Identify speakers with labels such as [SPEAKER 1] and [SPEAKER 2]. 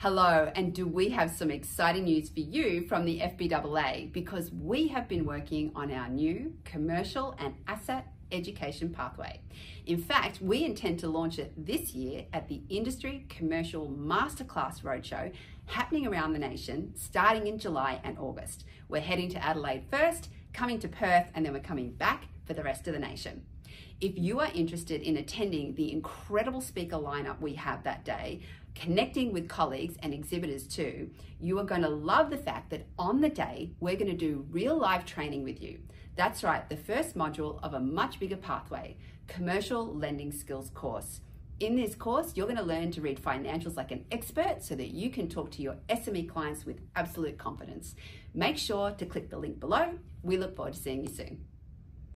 [SPEAKER 1] Hello, and do we have some exciting news for you from the FBAA? Because we have been working on our new commercial and asset education pathway. In fact, we intend to launch it this year at the Industry Commercial Masterclass Roadshow happening around the nation starting in July and August. We're heading to Adelaide first, coming to Perth, and then we're coming back for the rest of the nation. If you are interested in attending the incredible speaker lineup we have that day, connecting with colleagues and exhibitors too, you are going to love the fact that on the day, we're going to do real life training with you. That's right, the first module of a much bigger pathway, Commercial Lending Skills course. In this course, you're going to learn to read financials like an expert so that you can talk to your SME clients with absolute confidence. Make sure to click the link below. We look forward to seeing you soon.